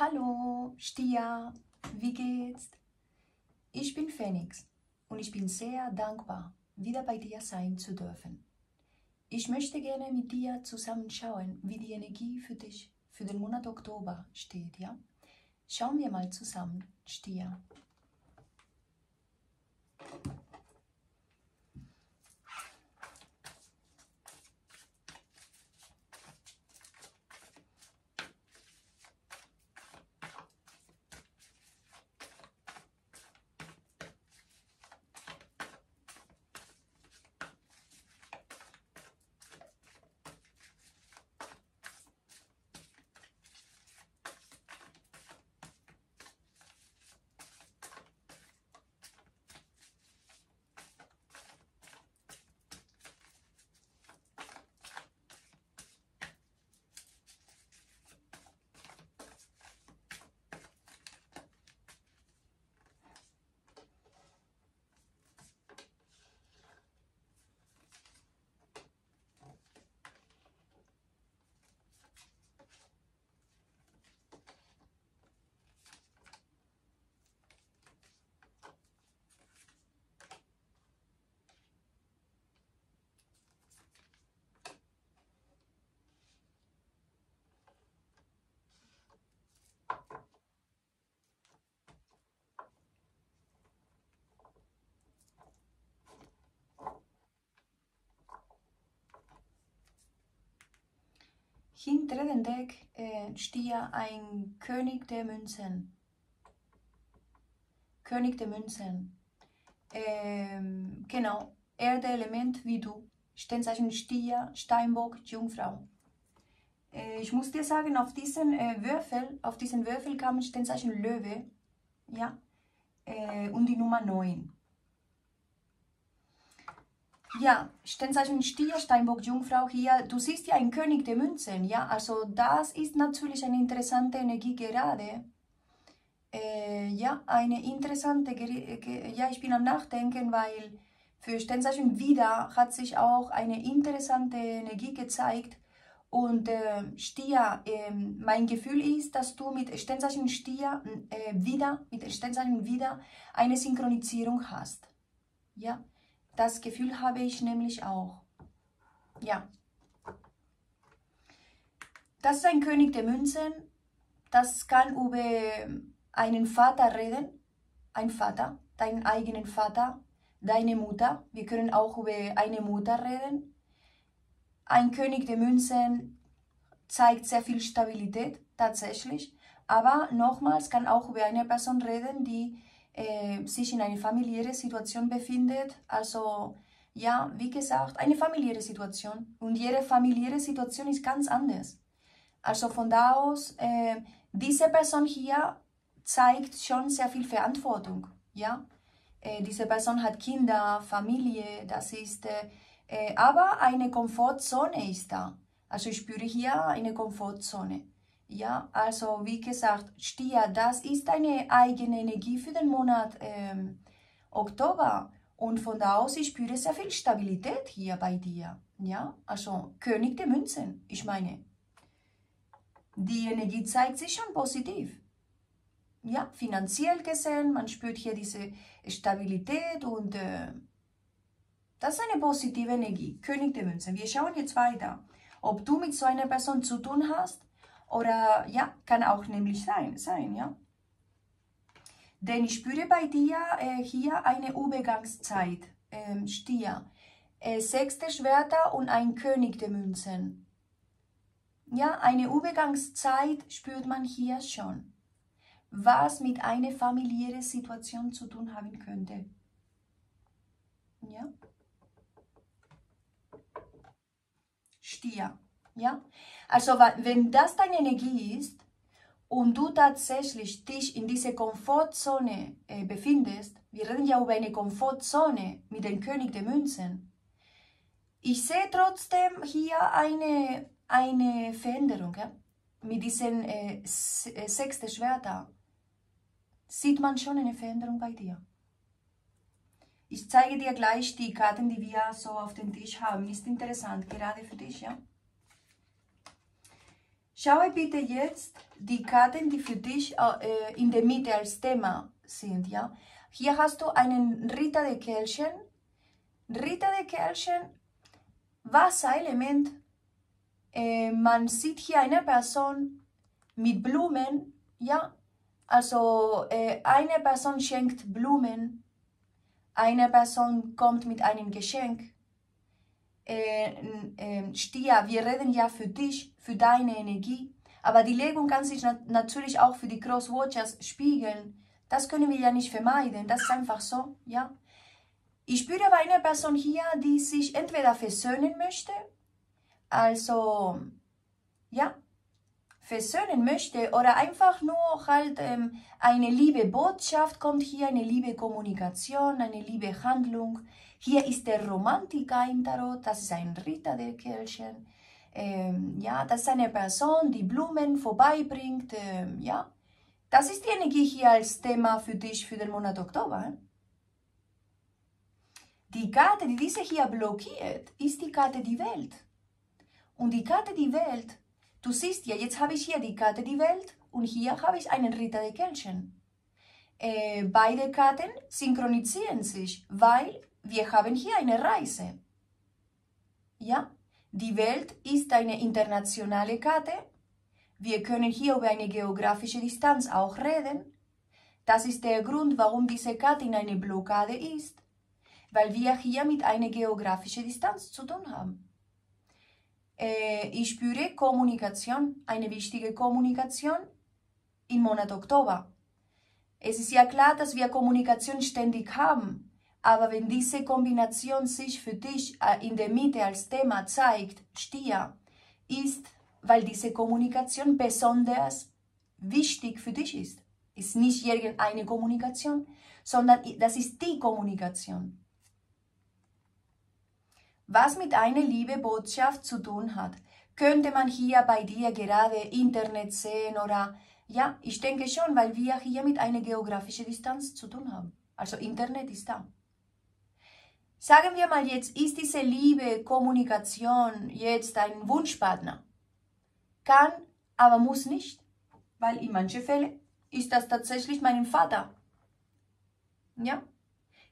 Hallo, Stia, wie geht's? Ich bin Phoenix und ich bin sehr dankbar, wieder bei dir sein zu dürfen. Ich möchte gerne mit dir zusammenschauen, wie die Energie für dich für den Monat Oktober steht, ja? Schauen wir mal zusammen, Stier. Hinter dem Deck äh, ein König der Münzen. König der Münzen. Ähm, genau, Erde-Element wie du. Sternzeichen Stier, Steinbock, Jungfrau. Äh, ich muss dir sagen, auf diesen äh, Würfel, auf diesen Würfel kam Sternzeichen Löwe. Ja. Äh, und die Nummer 9. Ja, Sternzeichen Stier, Steinbock, Jungfrau hier. Du siehst ja einen König der Münzen, ja. Also das ist natürlich eine interessante Energie gerade. Äh, ja, eine interessante, ja, ich bin am Nachdenken, weil für Sternzeichen wieder hat sich auch eine interessante Energie gezeigt. Und äh, Stier, äh, mein Gefühl ist, dass du mit Sternzeichen Stier äh, wieder, mit Sternzeichen wieder eine Synchronisierung hast. Ja, das Gefühl habe ich nämlich auch. Ja. Das ist ein König der Münzen. Das kann über einen Vater reden. Ein Vater, deinen eigenen Vater, deine Mutter. Wir können auch über eine Mutter reden. Ein König der Münzen zeigt sehr viel Stabilität, tatsächlich. Aber nochmals kann auch über eine Person reden, die äh, sich in einer familiären Situation befindet. Also ja, wie gesagt, eine familiäre Situation. Und jede familiäre Situation ist ganz anders. Also von da aus, äh, diese Person hier zeigt schon sehr viel Verantwortung. Ja? Äh, diese Person hat Kinder, Familie, das ist, äh, äh aber eine Komfortzone ist da. Also ich spüre hier eine Komfortzone. Ja, also wie gesagt, Stier, das ist eine eigene Energie für den Monat ähm, Oktober. Und von da aus, ich spüre sehr viel Stabilität hier bei dir. Ja, also König der Münzen, ich meine. Die Energie zeigt sich schon positiv. Ja, finanziell gesehen, man spürt hier diese Stabilität und äh, das ist eine positive Energie. König der Münzen. Wir schauen jetzt weiter. Ob du mit so einer Person zu tun hast, oder ja, kann auch nämlich sein, sein ja. Denn ich spüre bei dir äh, hier eine Übergangszeit, ähm, Stier. Äh, sechste Schwerter und ein König der Münzen. Ja, eine Übergangszeit spürt man hier schon, was mit einer familiären Situation zu tun haben könnte. Ja? Stier. Ja? Also wenn das deine Energie ist und du tatsächlich dich in dieser Komfortzone äh, befindest, wir reden ja über eine Komfortzone mit dem König der Münzen, ich sehe trotzdem hier eine, eine Veränderung. Ja? Mit diesen äh, äh sechsten Schwerter sieht man schon eine Veränderung bei dir. Ich zeige dir gleich die Karten, die wir so auf dem Tisch haben. Ist interessant, gerade für dich, ja? Schaue bitte jetzt die Karten, die für dich äh, in der Mitte als Thema sind. Ja? Hier hast du einen Ritter der Kelchen. Ritter der Kelchen, Wasserelement. Äh, man sieht hier eine Person mit Blumen. Ja, also äh, eine Person schenkt Blumen. Eine Person kommt mit einem Geschenk äh, äh, Stier, wir reden ja für dich, für deine Energie, aber die Legung kann sich nat natürlich auch für die Cross-Watchers spiegeln. Das können wir ja nicht vermeiden, das ist einfach so, ja. Ich spüre aber eine Person hier, die sich entweder versöhnen möchte, also, ja, versöhnen möchte oder einfach nur halt ähm, eine liebe Botschaft kommt hier, eine liebe Kommunikation, eine liebe Handlung. Hier ist der Romantiker im Tarot, das ist ein Ritter der Kirchen. Ähm, ja, das ist eine Person, die Blumen vorbeibringt. Ähm, ja, das ist die Energie hier als Thema für dich für den Monat Oktober. Die Karte, die diese hier blockiert, ist die Karte die Welt. Und die Karte die Welt, du siehst ja, jetzt habe ich hier die Karte die Welt und hier habe ich einen Ritter der Kelchen. Äh, beide Karten synchronisieren sich, weil wir haben hier eine Reise. Ja, die Welt ist eine internationale Karte. Wir können hier über eine geografische Distanz auch reden. Das ist der Grund, warum diese Karte in einer Blockade ist, weil wir hier mit einer geografischen Distanz zu tun haben. Äh, ich spüre Kommunikation, eine wichtige Kommunikation im Monat Oktober. Es ist ja klar, dass wir Kommunikation ständig haben, aber wenn diese Kombination sich für dich äh, in der Mitte als Thema zeigt, Stier, ist, weil diese Kommunikation besonders wichtig für dich ist. Ist nicht irgendeine Kommunikation, sondern das ist die Kommunikation. Was mit einer liebe Botschaft zu tun hat, könnte man hier bei dir gerade Internet sehen oder ja, ich denke schon, weil wir hier mit einer geografischen Distanz zu tun haben. Also Internet ist da. Sagen wir mal jetzt, ist diese Liebe, Kommunikation jetzt ein Wunschpartner? Kann, aber muss nicht, weil in manchen Fällen ist das tatsächlich mein Vater. Ja?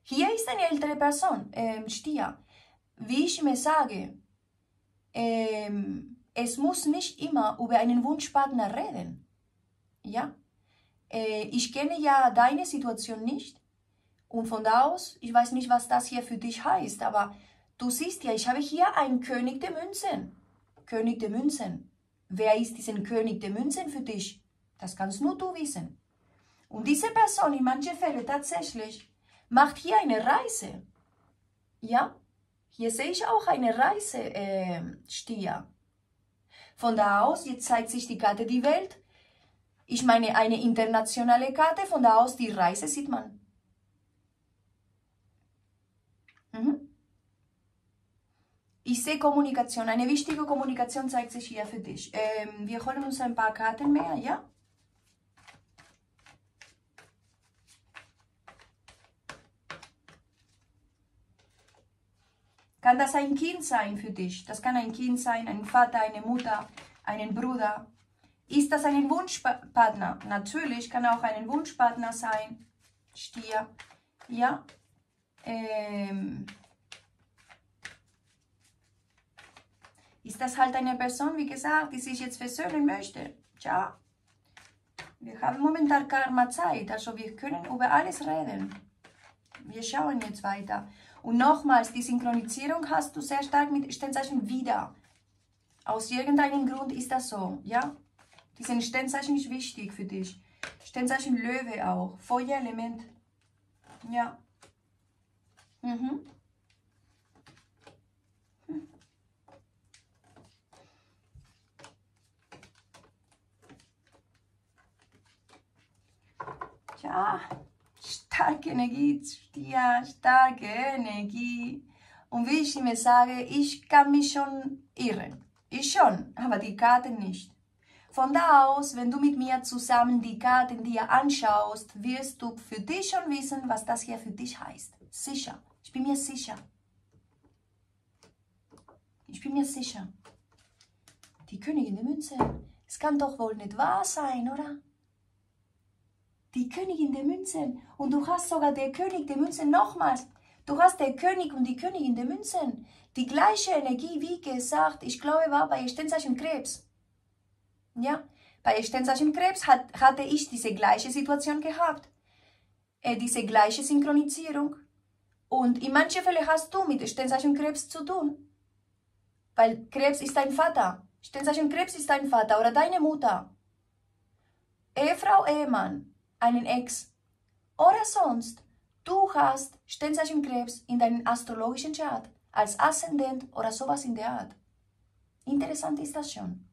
Hier ist eine ältere Person, ähm, Stier. Wie ich mir sage, ähm, es muss nicht immer über einen Wunschpartner reden. Ja? Äh, ich kenne ja deine Situation nicht, und von da aus, ich weiß nicht, was das hier für dich heißt, aber du siehst ja, ich habe hier einen König der Münzen. König der Münzen. Wer ist diesen König der Münzen für dich? Das kannst nur du wissen. Und diese Person in manchen Fällen tatsächlich macht hier eine Reise. Ja, hier sehe ich auch eine Reise, äh, Stier. Von da aus, jetzt zeigt sich die Karte die Welt. Ich meine eine internationale Karte, von da aus die Reise sieht man. Mhm. Ich sehe Kommunikation. Eine wichtige Kommunikation zeigt sich hier für dich. Ähm, wir holen uns ein paar Karten mehr, ja? Kann das ein Kind sein für dich? Das kann ein Kind sein, ein Vater, eine Mutter, einen Bruder. Ist das ein Wunschpartner? Natürlich kann auch ein Wunschpartner sein. Stier. Ja, ähm, ist das halt eine Person, wie gesagt, die sich jetzt versöhnen möchte. Tja, wir haben momentan Karma-Zeit, also wir können über alles reden. Wir schauen jetzt weiter. Und nochmals, die Synchronisierung hast du sehr stark mit Sternzeichen wieder. Aus irgendeinem Grund ist das so, ja? Diesen Sternzeichen ist wichtig für dich. Sternzeichen Löwe auch, Feuerelement. Ja. Mhm. Ja, starke Energie, ja, starke Energie. Und wie ich immer sage, ich kann mich schon irren. Ich schon, aber die Karten nicht. Von da aus, wenn du mit mir zusammen die Karten dir anschaust, wirst du für dich schon wissen, was das hier für dich heißt. Sicher. Ich bin mir sicher. Ich bin mir sicher. Die Königin der Münze. Es kann doch wohl nicht wahr sein, oder? Die Königin der Münzen. Und du hast sogar der König der Münzen nochmals. Du hast der König und die Königin der Münzen. Die gleiche Energie, wie gesagt, ich glaube, war bei Sternzeichen Krebs. Ja, bei Sternzeichen Krebs hat, hatte ich diese gleiche Situation gehabt. Äh, diese gleiche Synchronisierung. Und in manchen Fällen hast du mit Sternzeichen Krebs zu tun. Weil Krebs ist dein Vater. Sternzeichen Krebs ist dein Vater oder deine Mutter. Ehefrau, Ehemann, einen Ex. Oder sonst, du hast Sternzeichen Krebs in deinem astrologischen Chart als Aszendent oder sowas in der Art. Interessant ist das schon.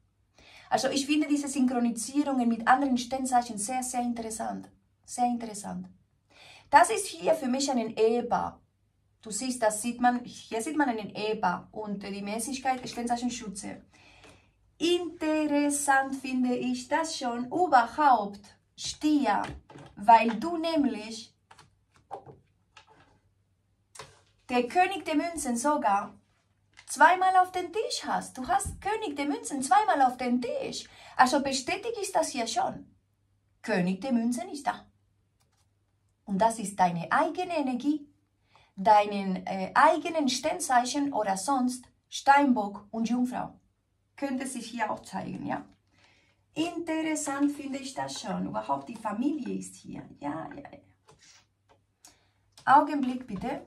Also ich finde diese Synchronisierungen mit anderen Sternzeichen sehr, sehr interessant. Sehr interessant. Das ist hier für mich ein Ehepaar. Du siehst, das sieht man, hier sieht man einen Eber und die Mäßigkeit ein Schütze. Interessant finde ich das schon überhaupt, Stier, weil du nämlich der König der Münzen sogar zweimal auf den Tisch hast. Du hast König der Münzen zweimal auf den Tisch. Also bestätigt ist das hier schon. König der Münzen ist da. Und das ist deine eigene Energie deinen äh, eigenen Sternzeichen oder sonst Steinbock und Jungfrau. Könnte sich hier auch zeigen, ja. Interessant finde ich das schon. Überhaupt die Familie ist hier. Ja, ja, ja. Augenblick bitte.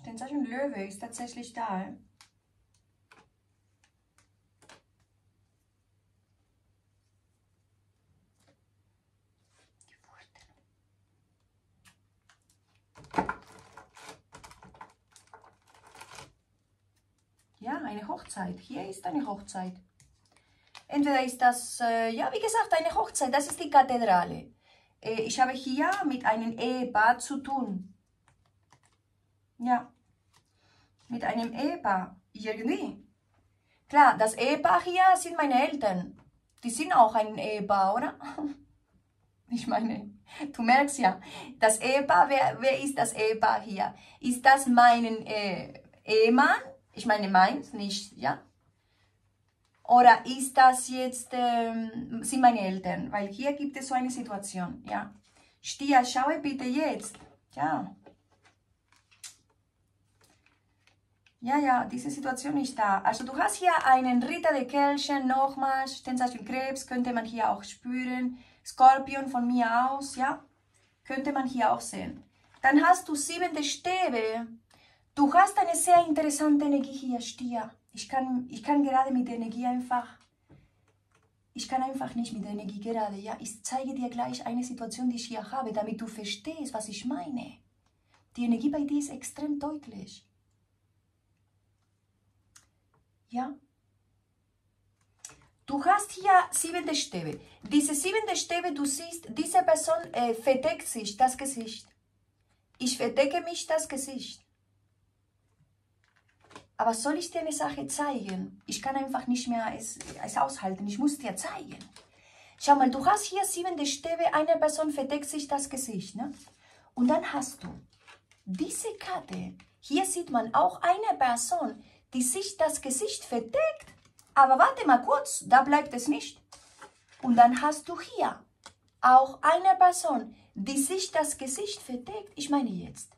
Sternzeichen Löwe ist tatsächlich da. Ja, eine Hochzeit. Hier ist eine Hochzeit. Entweder ist das, äh, ja, wie gesagt, eine Hochzeit. Das ist die Kathedrale. Äh, ich habe hier mit einem Ehepaar zu tun. Ja. Mit einem Ehepaar. Irgendwie. Klar, das Ehepaar hier sind meine Eltern. Die sind auch ein Ehepaar, oder? Ich meine, du merkst ja, das Ehepaar, wer, wer ist das Ehepaar hier? Ist das mein äh, Ehemann? Ich meine meins, nicht, ja? Oder ist das jetzt, ähm, sind meine Eltern? Weil hier gibt es so eine Situation, ja? Stier, schaue bitte jetzt, ja? Ja, ja, diese Situation ist da. Also du hast hier einen Ritter der Kelchen, nochmals, Sternzeichen Krebs, könnte man hier auch spüren. Skorpion von mir aus, ja, könnte man hier auch sehen. Dann hast du siebente Stäbe. Du hast eine sehr interessante Energie hier, Stier. Ich kann, ich kann gerade mit der Energie einfach, ich kann einfach nicht mit der Energie gerade, ja. Ich zeige dir gleich eine Situation, die ich hier habe, damit du verstehst, was ich meine. Die Energie bei dir ist extrem deutlich. Ja? Du hast hier siebente Stäbe. Diese siebente Stäbe, du siehst, diese Person äh, verdeckt sich das Gesicht. Ich verdecke mich das Gesicht. Aber soll ich dir eine Sache zeigen? Ich kann einfach nicht mehr es, es aushalten. Ich muss dir zeigen. Schau mal, du hast hier siebente Stäbe, eine Person verdeckt sich das Gesicht. Ne? Und dann hast du diese Karte. Hier sieht man auch eine Person, die sich das Gesicht verdeckt. Aber warte mal kurz, da bleibt es nicht. Und dann hast du hier auch eine Person, die sich das Gesicht verdeckt. Ich meine jetzt.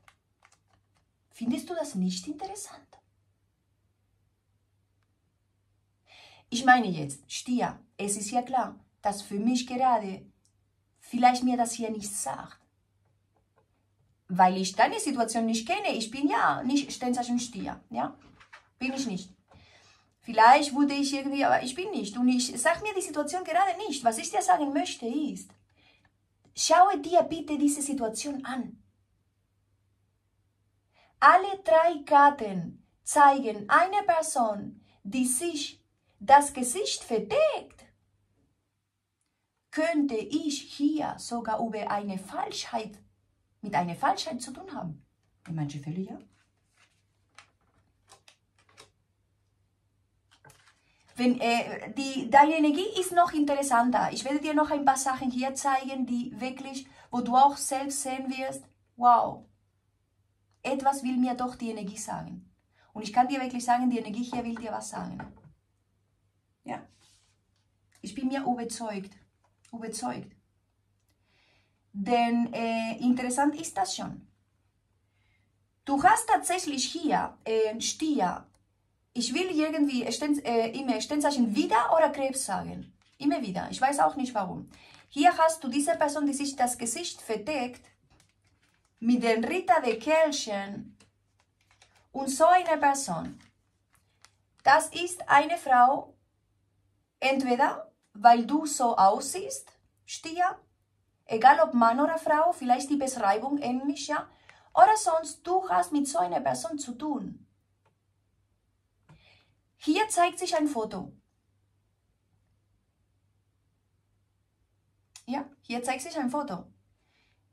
Findest du das nicht interessant? Ich meine jetzt, Stier, es ist ja klar, dass für mich gerade vielleicht mir das hier nichts sagt. Weil ich deine Situation nicht kenne. Ich bin ja nicht Sternzeichen Stier, ja? Bin ich nicht. Vielleicht wurde ich irgendwie, aber ich bin nicht. Und ich sag mir die Situation gerade nicht. Was ich dir sagen möchte ist, schaue dir bitte diese Situation an. alle drei Karten zeigen eine Person, die sich das Gesicht verdeckt, könnte ich hier sogar über eine Falschheit, mit einer Falschheit zu tun haben. In manchen Fällen ja. Wenn, äh, die, deine Energie ist noch interessanter. Ich werde dir noch ein paar Sachen hier zeigen, die wirklich, wo du auch selbst sehen wirst, wow, etwas will mir doch die Energie sagen. Und ich kann dir wirklich sagen, die Energie hier will dir was sagen. Ja. Ich bin mir überzeugt. Überzeugt. Denn äh, interessant ist das schon. Du hast tatsächlich hier äh, Stier. Ich will irgendwie äh, immer Sternzeichen wieder oder Krebs sagen. Immer wieder. Ich weiß auch nicht warum. Hier hast du diese Person, die sich das Gesicht verdeckt mit dem Ritter der Kelchen und so eine Person. Das ist eine Frau, entweder weil du so aussiehst, Stier, egal ob Mann oder Frau, vielleicht die Beschreibung ähnlich, ja, oder sonst du hast mit so einer Person zu tun. Hier zeigt sich ein Foto. Ja, hier zeigt sich ein Foto.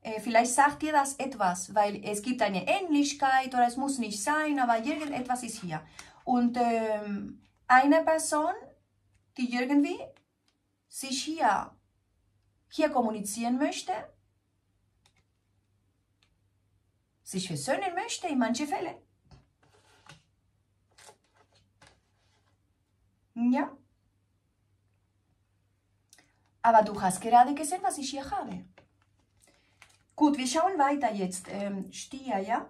Äh, vielleicht sagt dir das etwas, weil es gibt eine Ähnlichkeit oder es muss nicht sein, aber irgendetwas ist hier. Und ähm, eine Person, die irgendwie sich hier, hier kommunizieren möchte, sich versöhnen möchte in manchen Fällen. Ja. Aber du hast gerade gesehen, was ich hier habe. Gut, wir schauen weiter jetzt. Ähm, Stier, ja?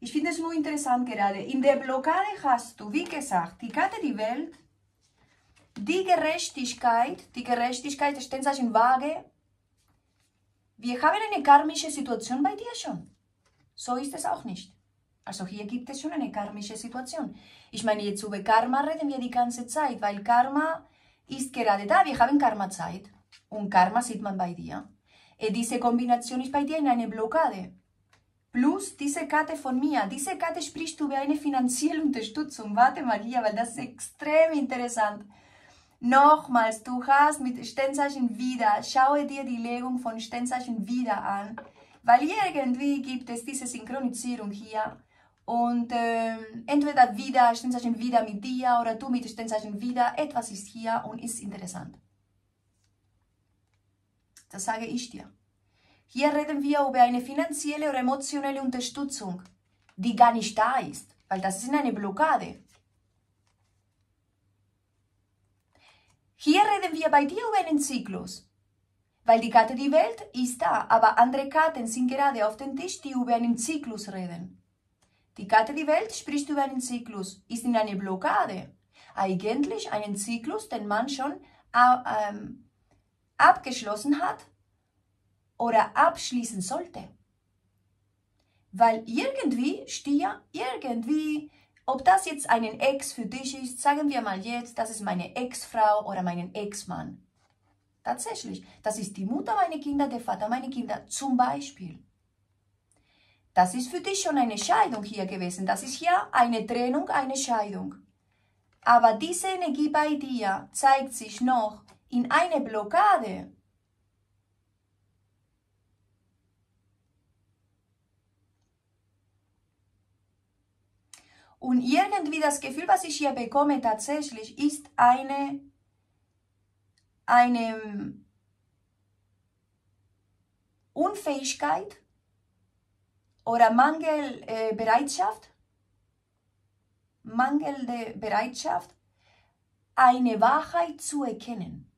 Ich finde es nur interessant gerade. In der Blockade hast du, wie gesagt, die Karte die Welt, die Gerechtigkeit, die Gerechtigkeit, Sternzeichen Waage. Wir haben eine karmische Situation bei dir schon. So ist es auch nicht. Also hier gibt es schon eine karmische Situation. Ich meine, jetzt über Karma reden wir die ganze Zeit, weil Karma ist gerade da. Wir haben Karma-Zeit. Und Karma sieht man bei dir. E diese Kombination ist bei dir in eine Blockade. Plus diese Karte von mir. Diese Karte spricht über eine finanzielle Unterstützung. Warte mal hier, weil das ist extrem interessant. Nochmals, du hast mit Sternzeichen wieder, schaue dir die Legung von Sternzeichen wieder an, weil irgendwie gibt es diese Synchronisierung hier und äh, entweder wieder, Sternzeichen wieder mit dir oder du mit Sternzeichen wieder, etwas ist hier und ist interessant. Das sage ich dir. Hier reden wir über eine finanzielle oder emotionelle Unterstützung, die gar nicht da ist, weil das ist eine Blockade. Hier reden wir bei dir über einen Zyklus, weil die Karte die Welt ist da, aber andere Karten sind gerade auf dem Tisch, die über einen Zyklus reden. Die Karte die Welt spricht über einen Zyklus, ist in eine Blockade. Eigentlich einen Zyklus, den man schon äh, ähm, abgeschlossen hat oder abschließen sollte. Weil irgendwie, Stier, irgendwie, ob das jetzt einen Ex für dich ist, sagen wir mal jetzt, das ist meine Ex-Frau oder meinen Ex-Mann. Tatsächlich, das ist die Mutter meiner Kinder, der Vater meiner Kinder zum Beispiel. Das ist für dich schon eine Scheidung hier gewesen. Das ist hier eine Trennung, eine Scheidung. Aber diese Energie bei dir zeigt sich noch in eine Blockade. Und irgendwie das Gefühl, was ich hier bekomme tatsächlich, ist eine, eine Unfähigkeit oder Mangelbereitschaft, äh, mangelnde Bereitschaft, eine Wahrheit zu erkennen.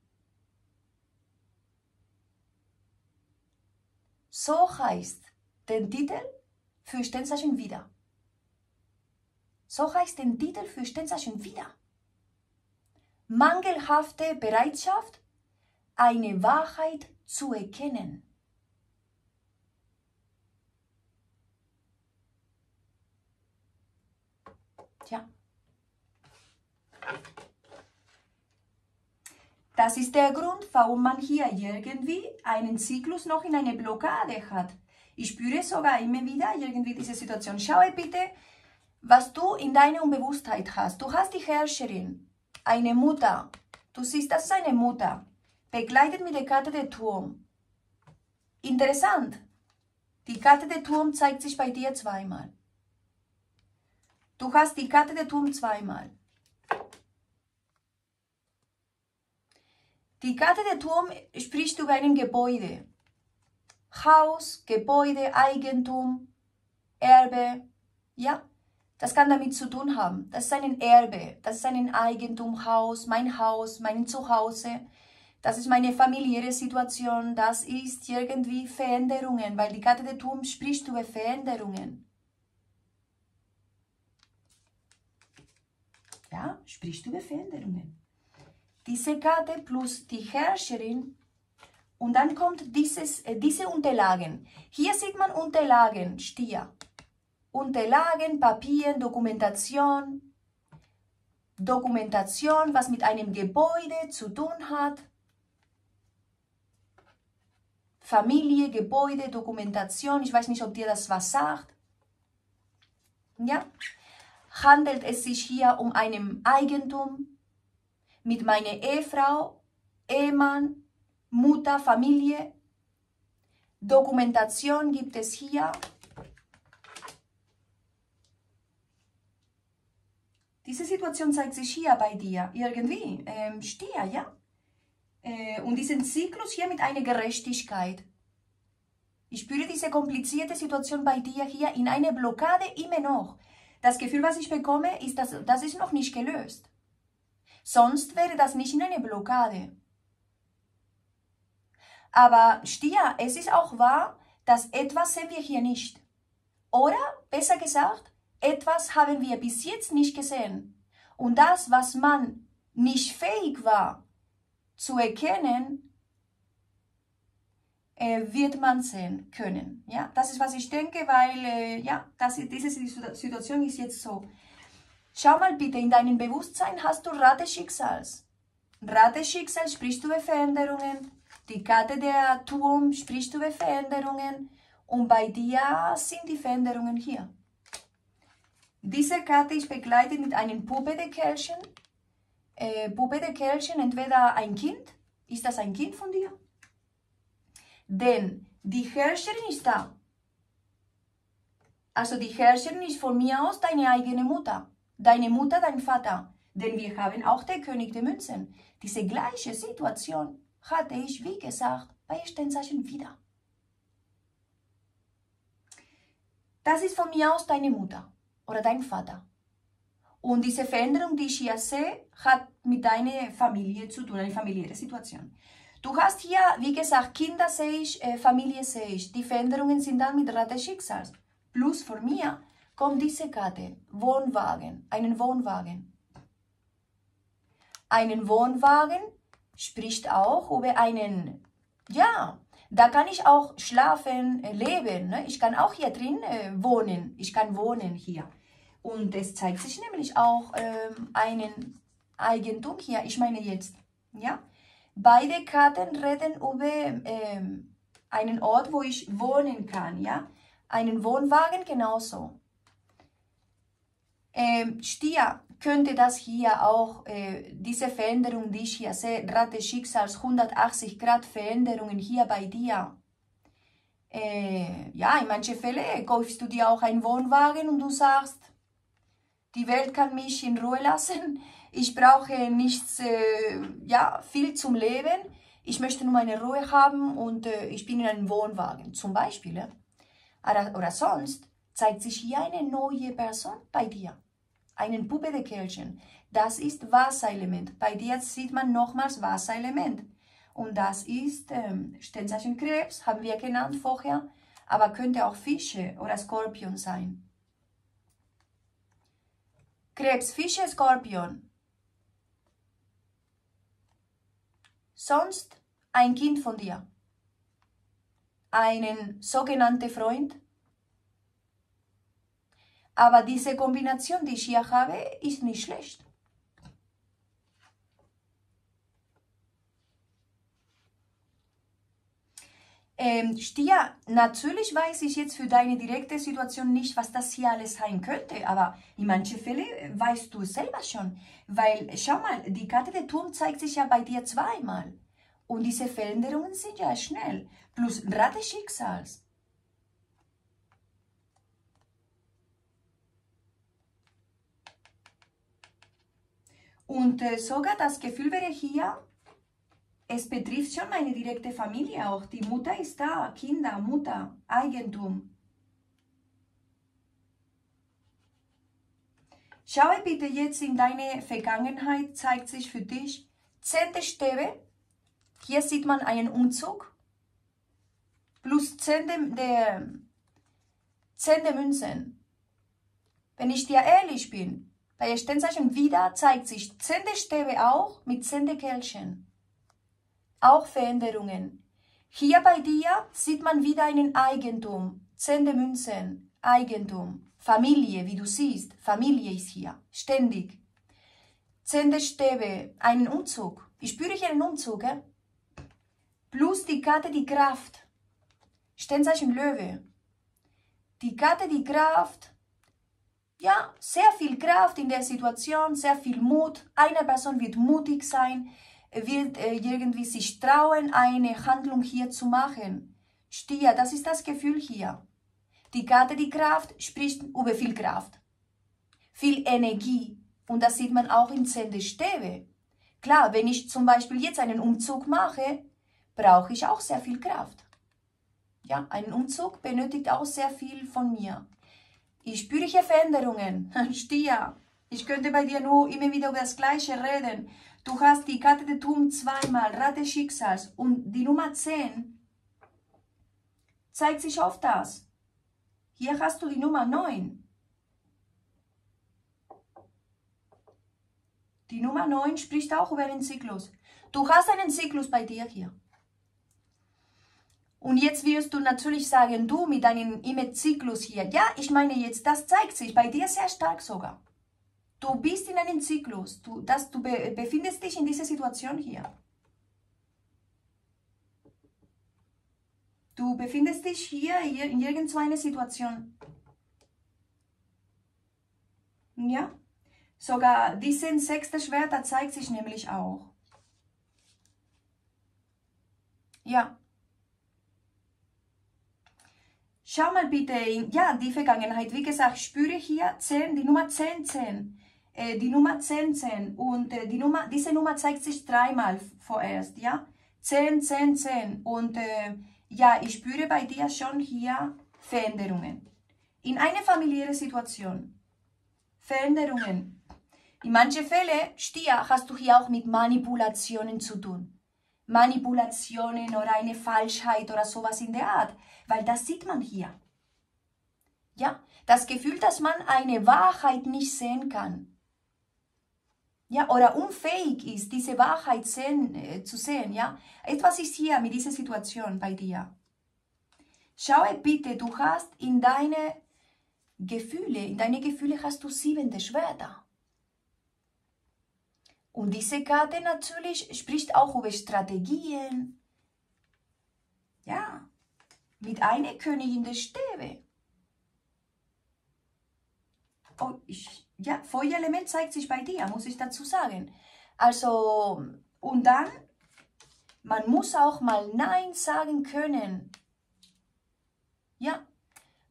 So heißt der Titel für Sternzeichen wieder. So heißt der Titel für Sternzeichen wieder. Mangelhafte Bereitschaft, eine Wahrheit zu erkennen. Tja. Das ist der Grund, warum man hier irgendwie einen Zyklus noch in eine Blockade hat. Ich spüre sogar immer wieder irgendwie diese Situation. Schaue bitte, was du in deiner Unbewusstheit hast. Du hast die Herrscherin, eine Mutter. Du siehst, das ist eine Mutter, begleitet mit der Karte der Turm. Interessant. Die Karte der Turm zeigt sich bei dir zweimal. Du hast die Karte der Turm zweimal. Die Karte der Turm spricht über ein Gebäude. Haus, Gebäude, Eigentum, Erbe. Ja, das kann damit zu tun haben. Das ist ein Erbe, das ist ein Eigentum, Haus, mein Haus, mein Zuhause. Das ist meine familiäre Situation. Das ist irgendwie Veränderungen, weil die Karte der Turm spricht über Veränderungen. Ja, spricht über Veränderungen. Diese Karte plus die Herrscherin und dann kommt dieses, äh, diese Unterlagen. Hier sieht man Unterlagen, Stier. Unterlagen, Papier, Dokumentation. Dokumentation, was mit einem Gebäude zu tun hat. Familie, Gebäude, Dokumentation. Ich weiß nicht, ob dir das was sagt. Ja? Handelt es sich hier um ein Eigentum mit meiner Ehefrau, Ehemann, Mutter, Familie. Dokumentation gibt es hier. Diese Situation zeigt sich hier bei dir, irgendwie, ähm, Stier, ja? Äh, und diesen Zyklus hier mit einer Gerechtigkeit. Ich spüre diese komplizierte Situation bei dir hier in einer Blockade immer noch. Das Gefühl, was ich bekomme, ist, dass das ist noch nicht gelöst. Sonst wäre das nicht in einer Blockade. Aber Stier, es ist auch wahr, dass etwas sehen wir hier nicht. Oder, besser gesagt, etwas haben wir bis jetzt nicht gesehen. Und das, was man nicht fähig war zu erkennen, wird man sehen können. Ja, das ist, was ich denke, weil äh, ja, das, diese Situation ist jetzt so. Schau mal bitte, in deinem Bewusstsein hast du Rate Schicksals. Rate Schicksal sprichst du über Veränderungen. Die Karte der Turm sprichst du über Veränderungen. Und bei dir sind die Veränderungen hier. Diese Karte ist begleitet mit einem Puppe de Kerlchen. Äh, Puppe de Kerlchen, entweder ein Kind. Ist das ein Kind von dir? Denn die Herrscherin ist da. Also die Herrscherin ist von mir aus deine eigene Mutter. Deine Mutter, dein Vater. Denn wir haben auch den König der Münzen. Diese gleiche Situation hatte ich, wie gesagt, bei Sternzeichen wieder. Das ist von mir aus deine Mutter oder dein Vater. Und diese Veränderung, die ich hier sehe, hat mit deiner Familie zu tun, eine familiäre Situation. Du hast hier, wie gesagt, Kinder sehe ich, äh, Familie sehe ich. Die Veränderungen sind dann mit Rat des Schicksals. Plus von mir kommt diese Karte, Wohnwagen, einen Wohnwagen. Einen Wohnwagen spricht auch über einen, ja, da kann ich auch schlafen, äh, leben. Ne? Ich kann auch hier drin äh, wohnen. Ich kann wohnen hier. Und es zeigt sich nämlich auch ähm, einen Eigentum hier. Ich meine jetzt, ja. Beide Karten reden über ähm, einen Ort, wo ich wohnen kann, ja. Einen Wohnwagen genauso. Ähm, Stier könnte das hier auch, äh, diese Veränderung, die ich hier sehe, Rad des Schicksals, 180 Grad Veränderungen hier bei dir. Äh, ja, in manchen Fällen kaufst du dir auch einen Wohnwagen und du sagst, die Welt kann mich in Ruhe lassen. Ich brauche nichts, äh, ja, viel zum Leben. Ich möchte nur meine Ruhe haben und äh, ich bin in einem Wohnwagen, zum Beispiel. Äh. Oder, sonst zeigt sich hier eine neue Person bei dir. Einen Puppe de Kehlchen. Das ist Wasserelement. Bei dir sieht man nochmals Wasserelement. Und das ist ähm, Sternzeichen Krebs, haben wir genannt vorher, aber könnte auch Fische oder Skorpion sein. Krebs, Fische, Skorpion. Sonst ein Kind von dir. Einen sogenannten Freund. Aber diese Kombination, die ich hier habe, ist nicht schlecht. Ähm, Stier, natürlich weiß ich jetzt für deine direkte Situation nicht, was das hier alles sein könnte, aber in manchen Fällen weißt du es selber schon. Weil, schau mal, die Karte der Turm zeigt sich ja bei dir zweimal. Und diese Veränderungen sind ja schnell. Plus Rate Schicksals. Und äh, sogar das Gefühl wäre hier, es betrifft schon meine direkte Familie auch. Die Mutter ist da, Kinder, Mutter, Eigentum. Schaue bitte jetzt in deine Vergangenheit, zeigt sich für dich zehnte Stäbe. Hier sieht man einen Umzug. Plus zehnte der, zehnte Münzen. Wenn ich dir ehrlich bin, bei der Sternzeichen wieder zeigt sich zehnte Stäbe auch mit zehnte Kelchen auch Veränderungen. Hier bei dir sieht man wieder einen Eigentum, Zehn Münzen, Eigentum, Familie, wie du siehst, Familie ist hier, ständig. Zehn Stäbe, einen Umzug. Ich spüre hier einen Umzug, eh? plus die Karte die Kraft. Sternzeichen Löwe. Die Karte die Kraft, ja, sehr viel Kraft in der Situation, sehr viel Mut. Eine Person wird mutig sein, wird irgendwie sich trauen, eine Handlung hier zu machen. Stier, das ist das Gefühl hier. Die Karte, die Kraft, spricht über viel Kraft, viel Energie. Und das sieht man auch in Stäbe. Klar, wenn ich zum Beispiel jetzt einen Umzug mache, brauche ich auch sehr viel Kraft. Ja, ein Umzug benötigt auch sehr viel von mir. Ich spüre hier Veränderungen. Stier, ich könnte bei dir nur immer wieder über das Gleiche reden. Du hast die Karte der Turm zweimal, Rate Schicksals und die Nummer 10 zeigt sich auf das. Hier hast du die Nummer 9. Die Nummer 9 spricht auch über einen Zyklus. Du hast einen Zyklus bei dir hier. Und jetzt wirst du natürlich sagen, du mit deinem Zyklus hier, ja, ich meine jetzt, das zeigt sich bei dir sehr stark sogar. Du bist in einem Zyklus. Du, das, du be, befindest dich in dieser Situation hier. Du befindest dich hier in irgendeiner Situation. Ja? Sogar diesen sechste Schwerter zeigt sich nämlich auch. Ja. Schau mal bitte in ja, die Vergangenheit. Wie gesagt, spüre hier 10, die Nummer 10, 10 äh, die Nummer 10, 10 und äh, die Nummer, diese Nummer zeigt sich dreimal vorerst, ja? 10, 10, 10 und äh, ja, ich spüre bei dir schon hier Veränderungen. In einer familiären Situation. Veränderungen. In manchen Fällen, Stier, hast du hier auch mit Manipulationen zu tun. Manipulationen oder eine Falschheit oder sowas in der Art, weil das sieht man hier. Ja, das Gefühl, dass man eine Wahrheit nicht sehen kann ja, oder unfähig ist, diese Wahrheit sehen, äh, zu sehen, ja. Etwas ist hier mit dieser Situation bei dir. Schaue bitte, du hast in deine Gefühle, in deine Gefühle hast du siebente Schwerter. Und diese Karte natürlich spricht auch über Strategien. Ja, mit einer Königin der Stäbe. Oh, ich, ja, Feuerelement zeigt sich bei dir, muss ich dazu sagen. Also, und dann, man muss auch mal Nein sagen können. Ja,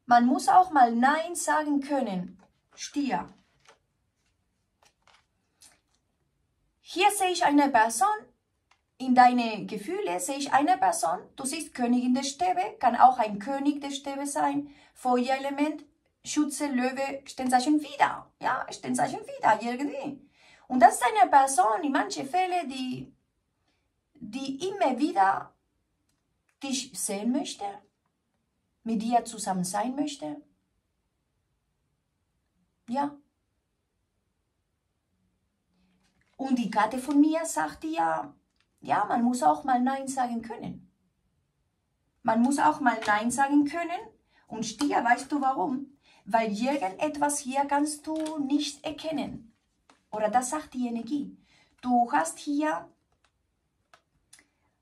man muss auch mal Nein sagen können. Stier. Hier sehe ich eine Person, in deine Gefühle sehe ich eine Person, du siehst Königin der Stäbe, kann auch ein König der Stäbe sein, Feuerelement, Schütze, Löwe, Sternzeichen wieder. Ja, Sternzeichen wieder, irgendwie. Und das ist eine Person in manchen Fällen, die, die immer wieder dich sehen möchte, mit dir zusammen sein möchte. Ja. Und die Karte von mir sagt dir, ja, man muss auch mal Nein sagen können. Man muss auch mal Nein sagen können. Und Stier, weißt du warum? Weil irgendetwas hier kannst du nicht erkennen. Oder das sagt die Energie. Du hast hier,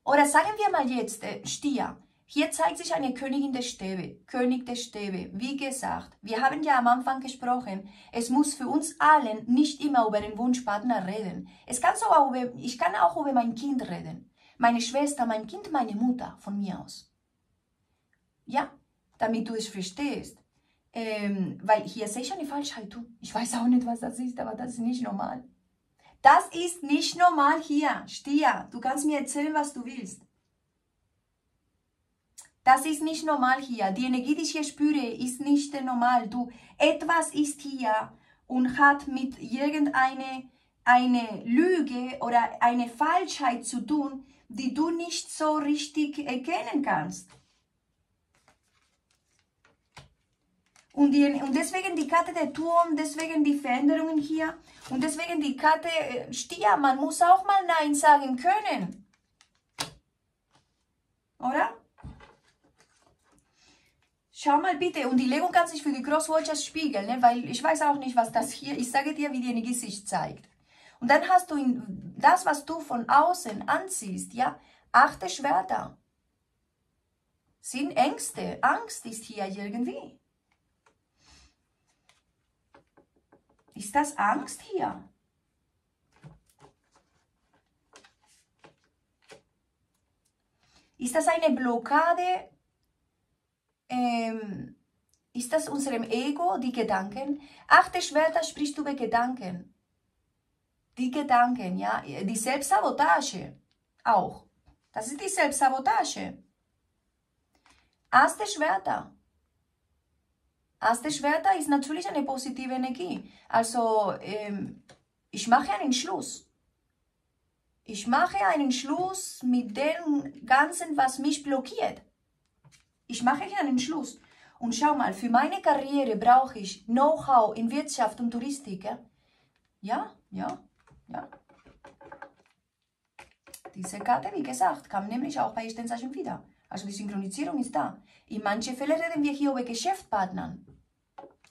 oder sagen wir mal jetzt, äh, Stier, Hier zeigt sich eine Königin der Stäbe, König der Stäbe. Wie gesagt, wir haben ja am Anfang gesprochen, es muss für uns allen nicht immer über den Wunschpartner reden. Es kann sogar über, ich kann auch über mein Kind reden. Meine Schwester, mein Kind, meine Mutter, von mir aus. Ja, damit du es verstehst. Ähm, weil hier sehe ich eine Falschheit. Ich weiß auch nicht, was das ist, aber das ist nicht normal. Das ist nicht normal hier. Stia, du kannst mir erzählen, was du willst. Das ist nicht normal hier. Die Energie, die ich hier spüre, ist nicht normal. Du, etwas ist hier und hat mit irgendeine eine Lüge oder eine Falschheit zu tun, die du nicht so richtig erkennen kannst. Und, die, und deswegen die Karte der Turm, deswegen die Veränderungen hier und deswegen die Karte äh, Stier. Man muss auch mal Nein sagen können. Oder? Schau mal bitte, und die Legung kann sich für die Crosswatchers spiegeln, ne? weil ich weiß auch nicht, was das hier, ich sage dir, wie die Energie sich zeigt. Und dann hast du in, das, was du von außen anziehst, ja, achte Schwerter. Sind Ängste, Angst ist hier irgendwie. Ist das Angst hier? Ist das eine Blockade ähm, ist das unserem Ego, die Gedanken? Achte Schwerter spricht über Gedanken. Die Gedanken, ja, die Selbstsabotage auch. Das ist die Selbstsabotage. Achte Schwerter. Achte Schwerter ist natürlich eine positive Energie. Also, ähm, ich mache einen Schluss. Ich mache einen Schluss mit dem Ganzen, was mich blockiert. Ich mache hier einen Schluss. Und schau mal, für meine Karriere brauche ich Know-how in Wirtschaft und Touristik. Ja, ja, ja. Diese Karte, wie gesagt, kam nämlich auch bei Stenzeichen wieder. Also die Synchronisierung ist da. In manchen Fällen reden wir hier über Geschäftspartnern.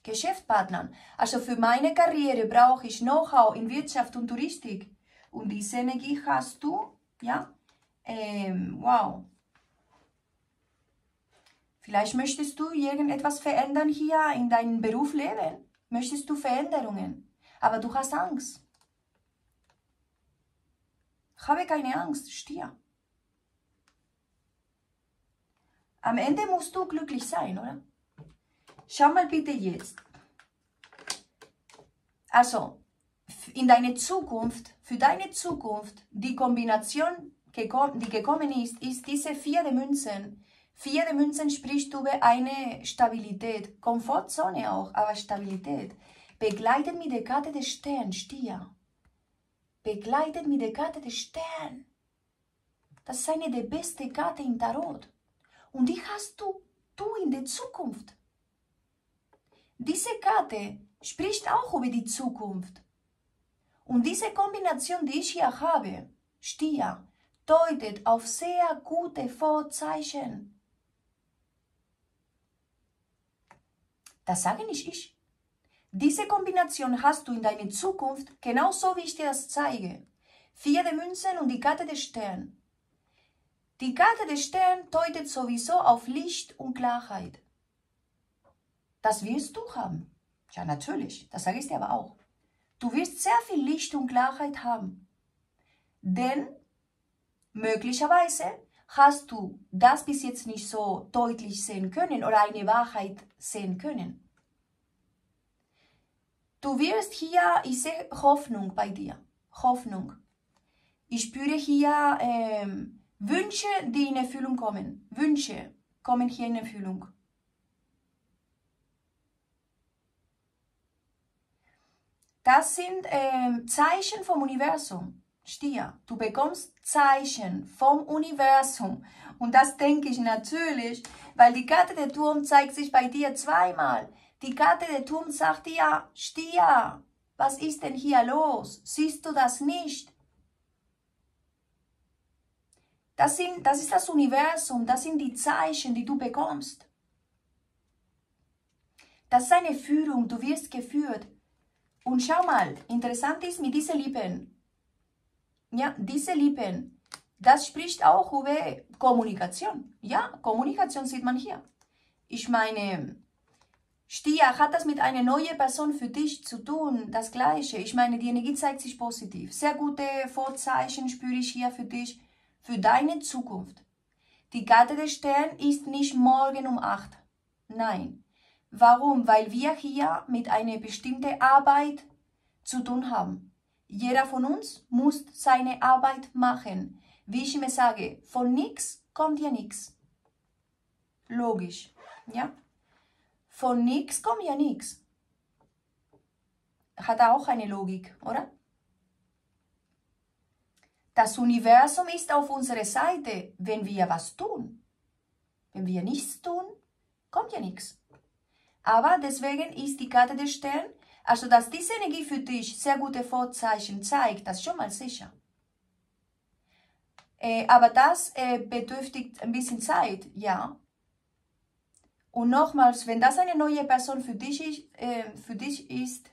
Geschäftspartnern. Also für meine Karriere brauche ich Know-how in Wirtschaft und Touristik. Und diese Energie hast du, ja. Ähm, wow. Vielleicht möchtest du irgendetwas verändern hier in deinem Berufsleben. Möchtest du Veränderungen, aber du hast Angst. Habe keine Angst, stier. Am Ende musst du glücklich sein, oder? Schau mal bitte jetzt. Also, in deine Zukunft, für deine Zukunft, die Kombination, die gekommen ist, ist diese vier Münzen Vier Münzen spricht über eine Stabilität, Komfortzone auch, aber Stabilität. Begleitet mit der Karte des Stern, Stier. Begleitet mit der Karte des Stern. Das ist eine der besten Karte im Tarot. Und die hast du, du in der Zukunft. Diese Karte spricht auch über die Zukunft. Und diese Kombination, die ich hier habe, Stier, deutet auf sehr gute Vorzeichen. Das sage nicht ich. Diese Kombination hast du in deiner Zukunft genauso wie ich dir das zeige. Vier der Münzen und die Karte des Stern. Die Karte des Stern deutet sowieso auf Licht und Klarheit. Das wirst du haben. Ja, natürlich, das sage ich dir aber auch. Du wirst sehr viel Licht und Klarheit haben. Denn möglicherweise hast du das bis jetzt nicht so deutlich sehen können oder eine Wahrheit sehen können. Du wirst hier, ich sehe Hoffnung bei dir. Hoffnung. Ich spüre hier ähm, Wünsche, die in Erfüllung kommen. Wünsche kommen hier in Erfüllung. Das sind ähm, Zeichen vom Universum. Stier, du bekommst Zeichen vom Universum. Und das denke ich natürlich, weil die Karte der Turm zeigt sich bei dir zweimal. Die Karte der Turm sagt dir, Stier, was ist denn hier los? Siehst du das nicht? Das, sind, das ist das Universum, das sind die Zeichen, die du bekommst. Das ist eine Führung, du wirst geführt. Und schau mal, interessant ist mit diesen Lippen, ja, diese Lippen, Das spricht auch über Kommunikation. Ja, Kommunikation sieht man hier. Ich meine, Stia, hat das mit einer neuen Person für dich zu tun? Das Gleiche. Ich meine, die Energie zeigt sich positiv. Sehr gute Vorzeichen spüre ich hier für dich, für deine Zukunft. Die Karte des Stern ist nicht morgen um 8. Nein. Warum? Weil wir hier mit einer bestimmten Arbeit zu tun haben. Jeder von uns muss seine Arbeit machen. Wie ich immer sage, von nichts kommt ja nichts. Logisch, ja? Von nichts kommt ja nichts. Hat auch eine Logik, oder? Das Universum ist auf unserer Seite, wenn wir was tun. Wenn wir nichts tun, kommt ja nichts. Aber deswegen ist die Karte der Stern, also dass diese Energie für dich sehr gute Vorzeichen zeigt, das schon mal sicher. Äh, aber das äh, bedürftigt ein bisschen Zeit, ja. Und nochmals, wenn das eine neue Person für dich ist, äh, für dich ist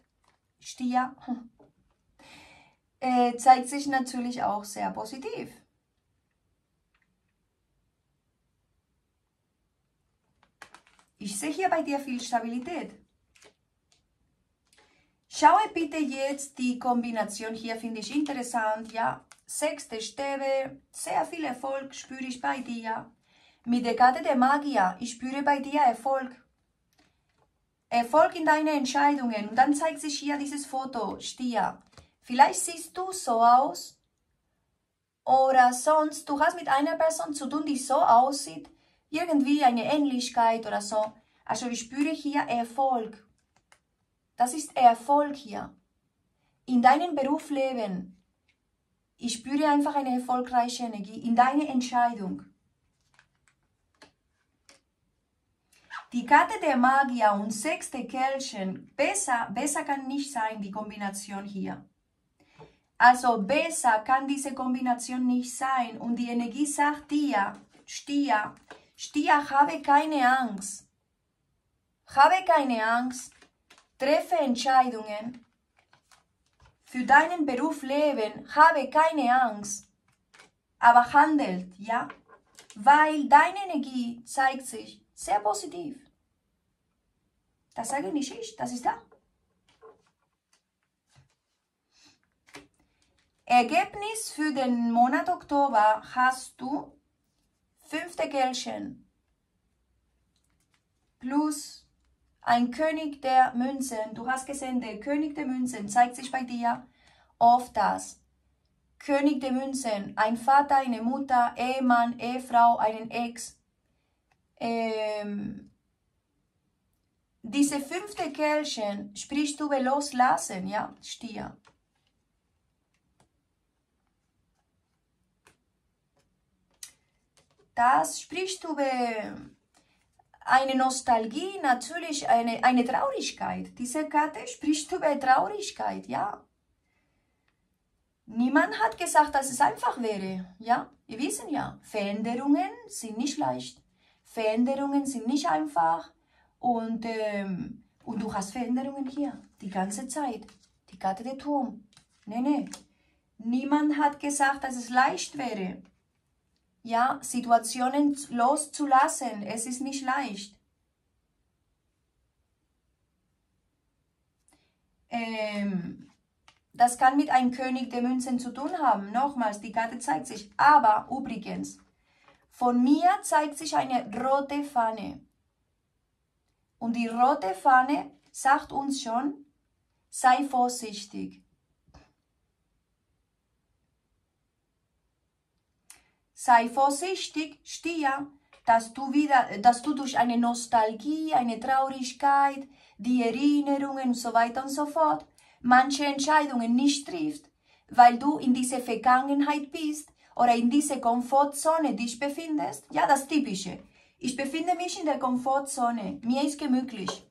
Stier, äh, zeigt sich natürlich auch sehr positiv. Ich sehe hier bei dir viel Stabilität. Schaue bitte jetzt die Kombination hier, finde ich interessant. Ja, sechste Stäbe, sehr viel Erfolg spüre ich bei dir. Mit der Karte der Magier, ich spüre bei dir Erfolg. Erfolg in deinen Entscheidungen. Und dann zeigt sich hier dieses Foto, Stier. Vielleicht siehst du so aus. Oder sonst, du hast mit einer Person zu tun, die so aussieht. Irgendwie eine Ähnlichkeit oder so. Also ich spüre hier Erfolg. Das ist Erfolg hier. In deinem Berufsleben. Ich spüre einfach eine erfolgreiche Energie in deiner Entscheidung. Die Karte der Magier und sechste Kelchen, besser, besser kann nicht sein, die Kombination hier. Also besser kann diese Kombination nicht sein. Und die Energie sagt dir, Stier, Stier, habe keine Angst. Habe keine Angst. Treffe Entscheidungen. Für deinen Beruf leben, habe keine Angst. Aber handelt, ja? Weil deine Energie zeigt sich sehr positiv. Das sage nicht ich, das ist da. Ergebnis für den Monat Oktober hast du fünfte Gälchen plus ein König der Münzen. Du hast gesehen, der König der Münzen zeigt sich bei dir oft das. König der Münzen, ein Vater, eine Mutter, Ehemann, Ehefrau, einen Ex. Ähm, diese fünfte Kelchen sprichst du über Loslassen, ja, Stier. Das spricht über eine Nostalgie, natürlich eine, eine Traurigkeit. Diese Karte spricht über Traurigkeit, ja. Niemand hat gesagt, dass es einfach wäre, ja. Wir wissen ja, Veränderungen sind nicht leicht. Veränderungen sind nicht einfach. Und, ähm, und du hast Veränderungen hier, die ganze Zeit. Die Karte der Turm. Nee, nee. Niemand hat gesagt, dass es leicht wäre ja, Situationen loszulassen. Es ist nicht leicht. Ähm, das kann mit einem König der Münzen zu tun haben. Nochmals, die Karte zeigt sich. Aber übrigens, von mir zeigt sich eine rote Fahne. Und die rote Fahne sagt uns schon, sei vorsichtig. Sei vorsichtig, Stier, dass du wieder, dass du durch eine Nostalgie, eine Traurigkeit, die Erinnerungen und so weiter und so fort manche Entscheidungen nicht triffst, weil du in dieser Vergangenheit bist oder in dieser Komfortzone dich befindest. Ja, das Typische. Ich befinde mich in der Komfortzone. Mir ist gemütlich.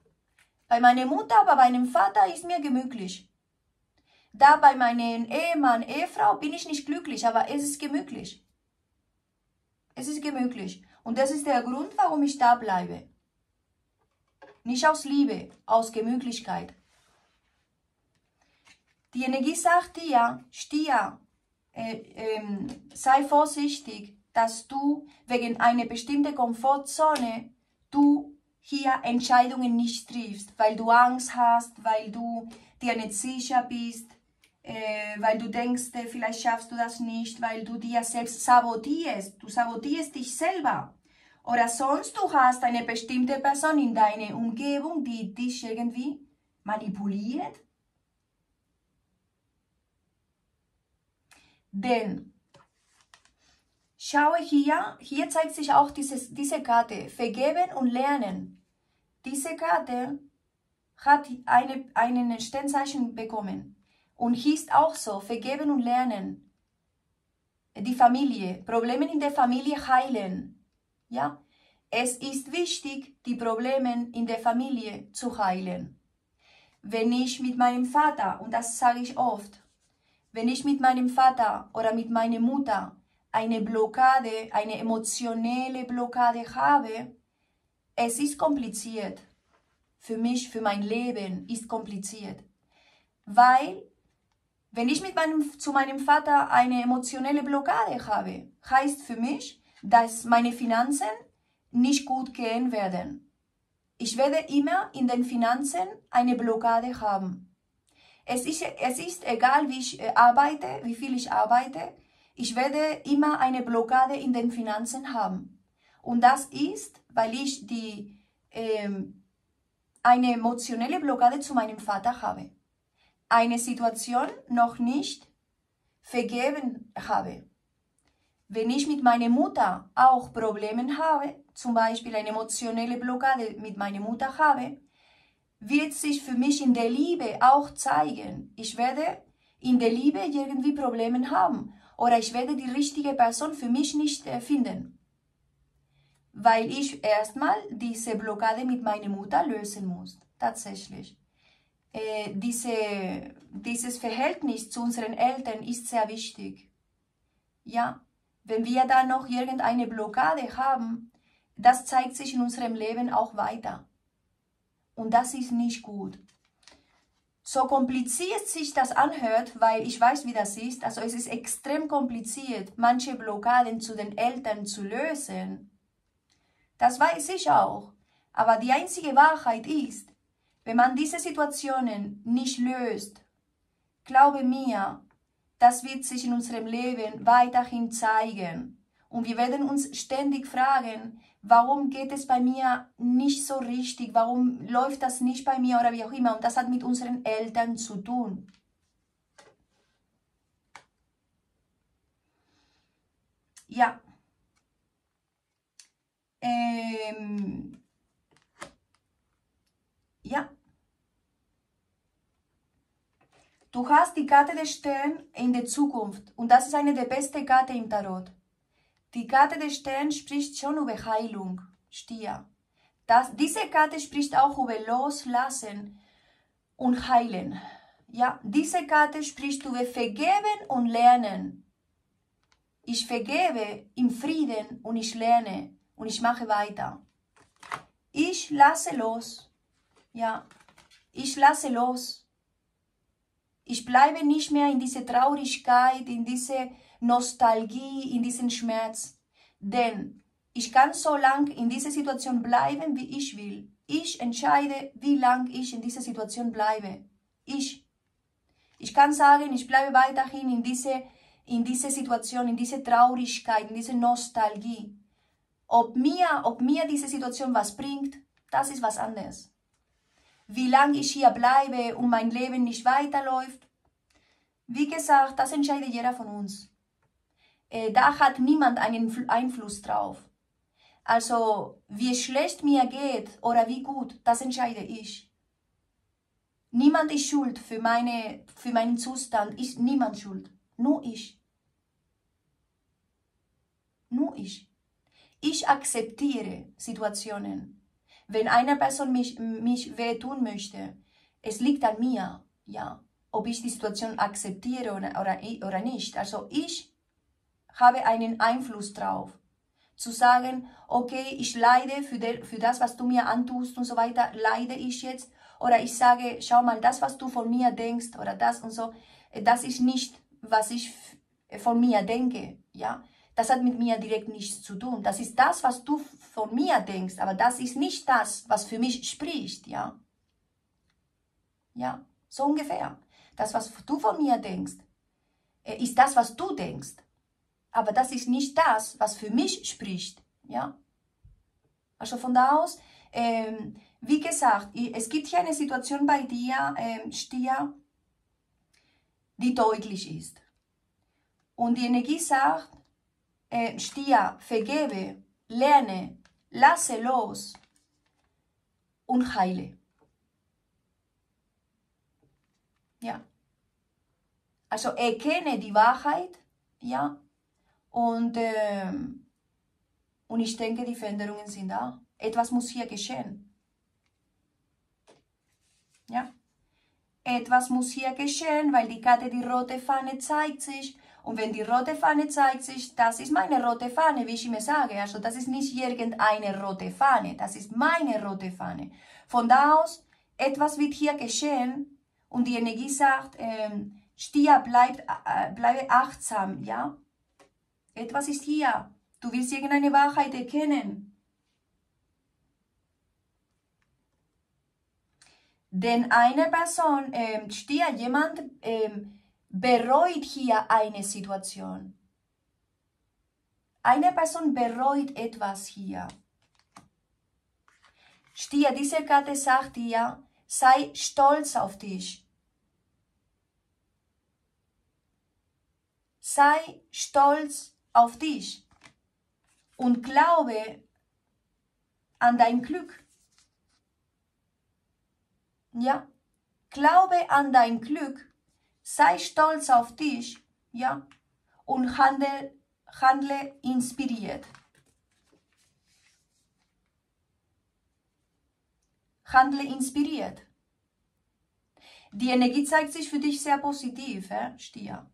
Bei meiner Mutter, aber bei meinem Vater ist mir gemütlich. Da bei meinem Ehemann, Ehefrau bin ich nicht glücklich, aber es ist gemütlich. Es ist gemütlich. Und das ist der Grund, warum ich da bleibe. Nicht aus Liebe, aus Gemütlichkeit. Die Energie sagt dir, Stier, äh, ähm, sei vorsichtig, dass du wegen einer bestimmten Komfortzone du hier Entscheidungen nicht triffst, weil du Angst hast, weil du dir nicht sicher bist, äh, weil du denkst, äh, vielleicht schaffst du das nicht, weil du dir selbst sabotierst. Du sabotierst dich selber. Oder sonst du hast eine bestimmte Person in deiner Umgebung, die dich irgendwie manipuliert. Denn, schaue hier, hier zeigt sich auch dieses, diese Karte, vergeben und lernen. Diese Karte hat eine, einen Sternzeichen bekommen. Und ist auch so, vergeben und lernen. Die Familie, Probleme in der Familie heilen. Ja, es ist wichtig, die Probleme in der Familie zu heilen. Wenn ich mit meinem Vater, und das sage ich oft, wenn ich mit meinem Vater oder mit meiner Mutter eine Blockade, eine emotionelle Blockade habe, es ist kompliziert. Für mich, für mein Leben ist kompliziert. Weil, wenn ich mit meinem, zu meinem Vater eine emotionelle Blockade habe, heißt für mich, dass meine Finanzen nicht gut gehen werden. Ich werde immer in den Finanzen eine Blockade haben. Es ist, es ist egal, wie ich äh, arbeite, wie viel ich arbeite, ich werde immer eine Blockade in den Finanzen haben. Und das ist, weil ich die, ähm, eine emotionelle Blockade zu meinem Vater habe. Eine Situation noch nicht vergeben habe. Wenn ich mit meiner Mutter auch Probleme habe, zum Beispiel eine emotionelle Blockade mit meiner Mutter habe, wird sich für mich in der Liebe auch zeigen. Ich werde in der Liebe irgendwie Probleme haben oder ich werde die richtige Person für mich nicht äh, finden, weil ich erstmal diese Blockade mit meiner Mutter lösen muss, tatsächlich. Äh, diese, dieses Verhältnis zu unseren Eltern ist sehr wichtig. Ja, wenn wir da noch irgendeine Blockade haben, das zeigt sich in unserem Leben auch weiter. Und das ist nicht gut. So kompliziert sich das anhört, weil ich weiß, wie das ist, also es ist extrem kompliziert, manche Blockaden zu den Eltern zu lösen. Das weiß ich auch. Aber die einzige Wahrheit ist, wenn man diese Situationen nicht löst, glaube mir, das wird sich in unserem Leben weiterhin zeigen. Und wir werden uns ständig fragen, warum geht es bei mir nicht so richtig, warum läuft das nicht bei mir oder wie auch immer. Und das hat mit unseren Eltern zu tun. Ja. Ähm. Ja. Du hast die Karte des Stern in der Zukunft und das ist eine der besten Karten im Tarot. Die Karte des Sterns spricht schon über Heilung, Stier. Das, diese Karte spricht auch über Loslassen und Heilen. Ja, diese Karte spricht über Vergeben und Lernen. Ich vergebe im Frieden und ich lerne und ich mache weiter. Ich lasse los. Ja, ich lasse los. Ich bleibe nicht mehr in diese Traurigkeit, in diese Nostalgie, in diesen Schmerz. Denn ich kann so lange in dieser Situation bleiben, wie ich will. Ich entscheide, wie lange ich in dieser Situation bleibe. Ich. Ich kann sagen, ich bleibe weiterhin in diese, in diese Situation, in diese Traurigkeit, in diese Nostalgie. Ob mir, ob mir diese Situation was bringt, das ist was anderes. Wie lange ich hier bleibe und mein Leben nicht weiterläuft, wie gesagt, das entscheidet jeder von uns äh, da hat niemand einen Einfluss drauf. Also, wie schlecht mir geht oder wie gut, das entscheide ich. Niemand ist schuld für, meine, für meinen Zustand, ist niemand schuld, nur ich. Nur ich. Ich akzeptiere Situationen. Wenn eine Person mich, mich wehtun möchte, es liegt an mir, ja, ob ich die Situation akzeptiere oder, oder, oder nicht. Also ich habe einen Einfluss drauf. Zu sagen, okay, ich leide für, der, für das, was du mir antust und so weiter, leide ich jetzt. Oder ich sage, schau mal, das, was du von mir denkst oder das und so, das ist nicht, was ich von mir denke, ja, das hat mit mir direkt nichts zu tun. Das ist das, was du von mir denkst, aber das ist nicht das, was für mich spricht, ja. Ja, so ungefähr. Das, was du von mir denkst, äh, ist das, was du denkst. Aber das ist nicht das, was für mich spricht, ja. Also von da aus, ähm, wie gesagt, es gibt hier eine Situation bei dir, ähm, Stier, die deutlich ist. Und die Energie sagt, äh, Stier, vergebe, lerne, lasse los und heile. Ja. Also erkenne die Wahrheit, ja, und, äh, und ich denke, die Veränderungen sind da. Etwas muss hier geschehen. Ja. Etwas muss hier geschehen, weil die Karte, die rote Fahne zeigt sich. Und wenn die rote Fahne zeigt sich, das ist meine rote Fahne, wie ich immer sage. Also das ist nicht irgendeine rote Fahne, das ist meine rote Fahne. Von da aus, etwas wird hier geschehen und die Energie sagt, ähm, Stier, bleib, äh, bleibe achtsam, ja? Etwas ist hier. Du willst irgendeine Wahrheit erkennen. Denn eine Person, ähm, Stier, jemand ähm, bereut hier eine Situation. Eine Person bereut etwas hier. Stier, diese Karte sagt dir, sei stolz auf dich. Sei stolz auf dich und glaube an dein Glück. Ja, glaube an dein Glück, sei stolz auf dich, ja, und handle, handle inspiriert. Handle inspiriert. Die Energie zeigt sich für dich sehr positiv, äh, Stier.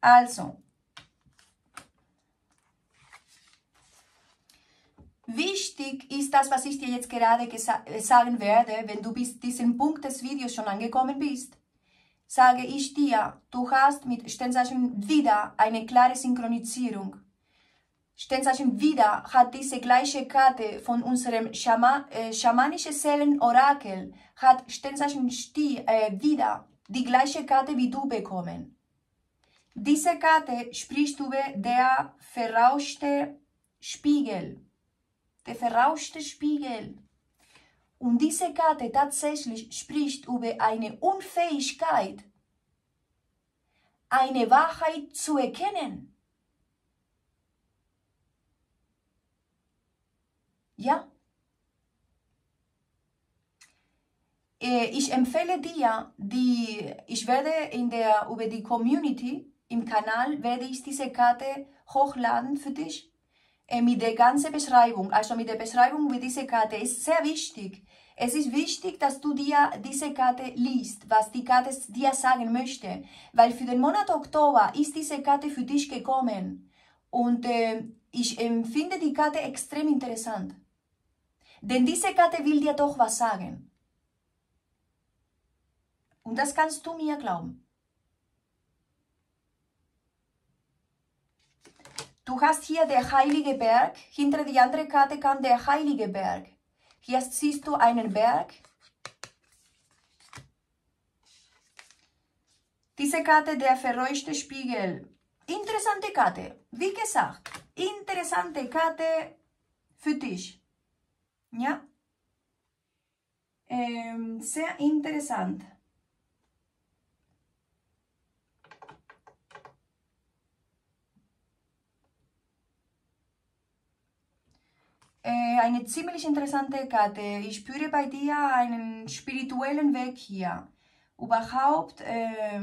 Also, Wichtig ist das, was ich dir jetzt gerade äh, sagen werde, wenn du bis diesem Punkt des Videos schon angekommen bist. Sage ich dir, du hast mit Sternzeichen wieder eine klare Synchronisierung. Sternzeichen wieder hat diese gleiche Karte von unserem Schama, äh, schamanischen Seelenorakel, hat Sternzeichen Stier äh, wieder die gleiche Karte wie du bekommen. Diese Karte spricht über der verrauschte Spiegel der verrauschte Spiegel. Und diese Karte tatsächlich spricht über eine Unfähigkeit, eine Wahrheit zu erkennen. Ja? Äh, ich empfehle dir, die, ich werde in der, über die Community im Kanal, werde ich diese Karte hochladen für dich mit der ganzen Beschreibung, also mit der Beschreibung wie diese Karte, ist sehr wichtig. Es ist wichtig, dass du dir diese Karte liest, was die Karte dir sagen möchte, weil für den Monat Oktober ist diese Karte für dich gekommen und äh, ich empfinde die Karte extrem interessant. Denn diese Karte will dir doch was sagen. Und das kannst du mir glauben. Du hast hier der heilige Berg, hinter die andere Karte kam der heilige Berg. Hier siehst du einen Berg. Diese Karte, der verräuschte Spiegel. Interessante Karte. Wie gesagt, interessante Karte für dich. Ja? Ähm, sehr interessant. Äh, eine ziemlich interessante Karte. Ich spüre bei dir einen spirituellen Weg hier. Überhaupt, äh,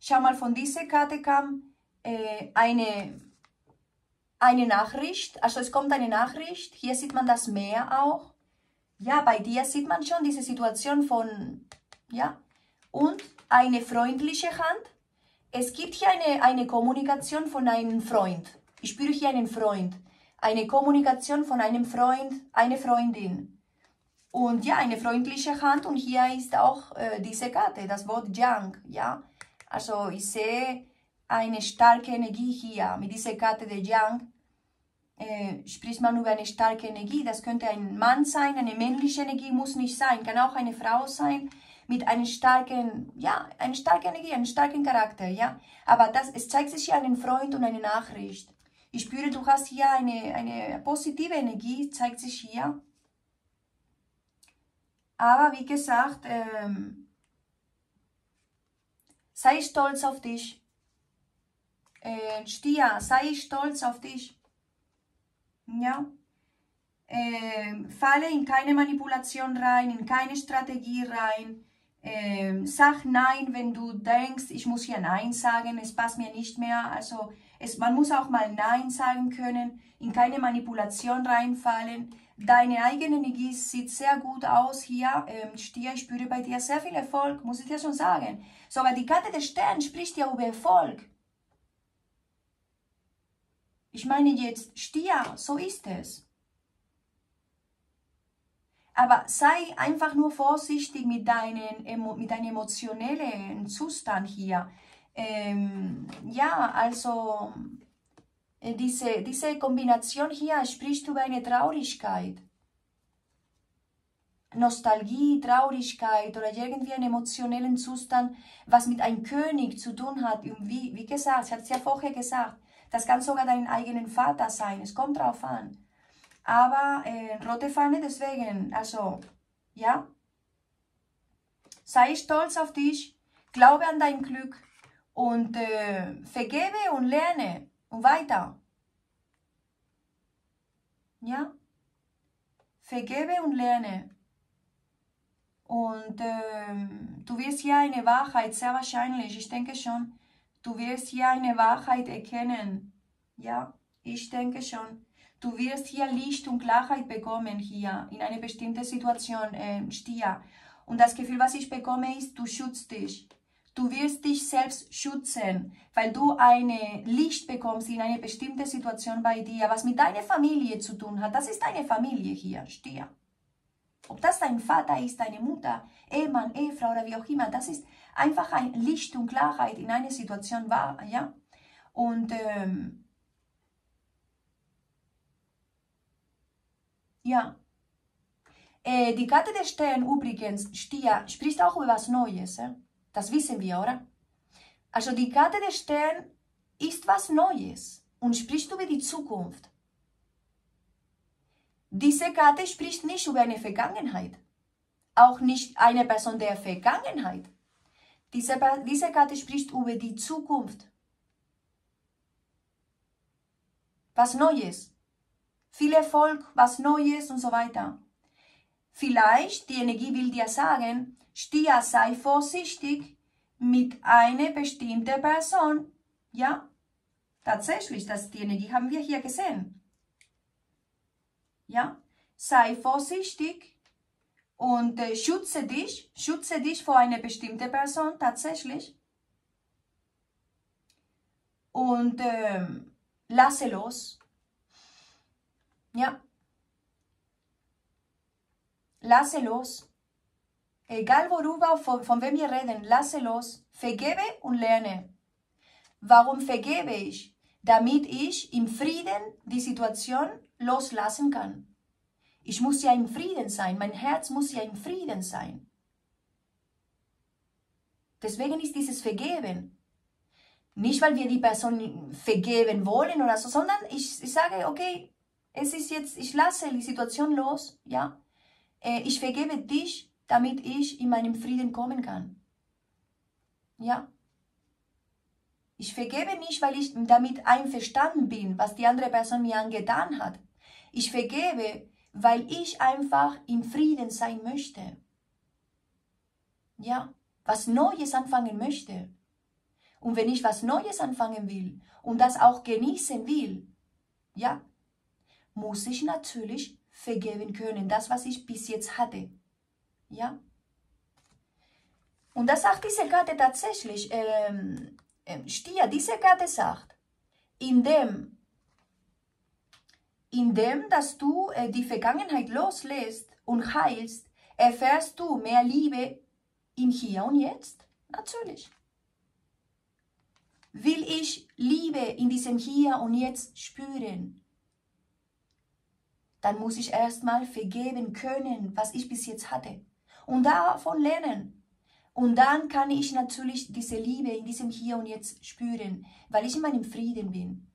schau mal, von dieser Karte kam äh, eine, eine Nachricht. Also es kommt eine Nachricht. Hier sieht man das Meer auch. Ja, bei dir sieht man schon diese Situation von, ja, und eine freundliche Hand. Es gibt hier eine, eine Kommunikation von einem Freund. Ich spüre hier einen Freund eine Kommunikation von einem Freund, eine Freundin. Und ja, eine freundliche Hand und hier ist auch äh, diese Karte, das Wort Junk, ja. Also ich sehe eine starke Energie hier. Mit dieser Karte der Yang äh, spricht man über eine starke Energie. Das könnte ein Mann sein, eine männliche Energie muss nicht sein, kann auch eine Frau sein mit einer starken, ja, eine starke Energie, einen starken Charakter, ja. Aber das, es zeigt sich hier einen Freund und eine Nachricht. Ich spüre, du hast hier eine, eine positive Energie, zeigt sich hier. Aber wie gesagt, ähm, sei stolz auf dich. Äh, Stier, sei stolz auf dich. Ja. Äh, falle in keine Manipulation rein, in keine Strategie rein. Ähm, sag Nein, wenn du denkst, ich muss hier Nein sagen, es passt mir nicht mehr. Also es, man muss auch mal Nein sagen können, in keine Manipulation reinfallen. Deine eigene Energie sieht sehr gut aus hier. Ähm, Stier, ich spüre bei dir sehr viel Erfolg, muss ich dir schon sagen. Sogar die Karte des Sterns spricht ja über Erfolg. Ich meine jetzt, Stier, so ist es. Aber sei einfach nur vorsichtig mit, deinen, mit deinem emotionellen Zustand hier. Ähm, ja, also äh, diese, diese Kombination hier spricht über eine Traurigkeit. Nostalgie, Traurigkeit oder irgendwie einen emotionellen Zustand, was mit einem König zu tun hat. Und wie, wie gesagt, ich hatte es ja vorher gesagt, das kann sogar dein eigenen Vater sein. Es kommt drauf an. Aber äh, rote Fahne deswegen, also, ja. Sei stolz auf dich, glaube an dein Glück und äh, vergebe und lerne und weiter. Ja. Vergebe und lerne. Und äh, du wirst hier eine Wahrheit, sehr wahrscheinlich, ich denke schon, du wirst hier eine Wahrheit erkennen. Ja, ich denke schon. Du wirst hier Licht und Klarheit bekommen, hier in einer bestimmten Situation, äh, Stier. Und das Gefühl, was ich bekomme, ist, du schützt dich. Du wirst dich selbst schützen, weil du eine Licht bekommst in eine bestimmte Situation bei dir, was mit deiner Familie zu tun hat. Das ist deine Familie hier, Stier. Ob das dein Vater ist, deine Mutter, Ehemann, Ehefrau oder wie auch immer, das ist einfach ein Licht und Klarheit in einer Situation war, ja. Und ähm, Ja. Äh, die Karte der Stern übrigens, Stier, spricht auch über was Neues. Eh? Das wissen wir, oder? Also die Karte der Stern ist was Neues und spricht über die Zukunft. Diese Karte spricht nicht über eine Vergangenheit. Auch nicht eine Person der Vergangenheit. Diese, diese Karte spricht über die Zukunft. Was Neues viel Erfolg, was Neues und so weiter. Vielleicht, die Energie will dir sagen, Stier, sei vorsichtig mit einer bestimmten Person. Ja, tatsächlich, das, die Energie haben wir hier gesehen. Ja, sei vorsichtig und äh, schütze dich, schütze dich vor einer bestimmten Person, tatsächlich. Und äh, lasse los. Ja. Lasse los. Egal worüber, von, von wem wir reden, lasse los. Vergebe und lerne. Warum vergebe ich? Damit ich im Frieden die Situation loslassen kann. Ich muss ja im Frieden sein. Mein Herz muss ja im Frieden sein. Deswegen ist dieses Vergeben. Nicht, weil wir die Person vergeben wollen oder so, sondern ich, ich sage, okay, es ist jetzt, ich lasse die Situation los, ja. Äh, ich vergebe dich, damit ich in meinem Frieden kommen kann. Ja. Ich vergebe nicht, weil ich damit einverstanden bin, was die andere Person mir angetan hat. Ich vergebe, weil ich einfach im Frieden sein möchte. Ja, was Neues anfangen möchte. Und wenn ich was Neues anfangen will und das auch genießen will, ja, muss ich natürlich vergeben können, das, was ich bis jetzt hatte. Ja? Und das sagt diese Karte tatsächlich, ähm, ähm, Stier, diese Karte sagt, indem, indem dass du äh, die Vergangenheit loslässt und heilst, erfährst du mehr Liebe im Hier und Jetzt. Natürlich. Will ich Liebe in diesem Hier und Jetzt spüren? Dann muss ich erstmal vergeben können, was ich bis jetzt hatte. Und davon lernen. Und dann kann ich natürlich diese Liebe in diesem Hier und Jetzt spüren, weil ich in meinem Frieden bin.